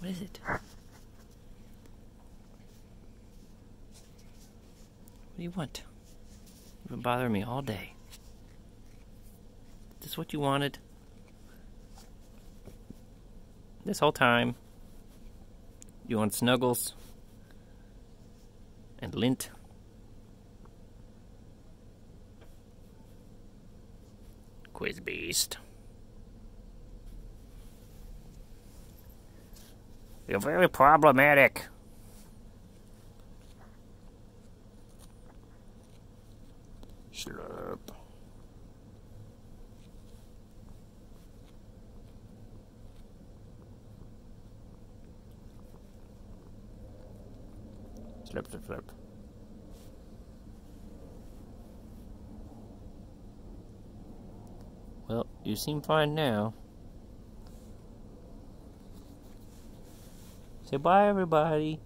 What is it? What do you want? You've been bothering me all day. Is this what you wanted? This whole time? You want snuggles? And lint? Quiz Beast. You're very problematic. Slurp. Slurp, slurp, slurp. Well, you seem fine now. Say bye, everybody.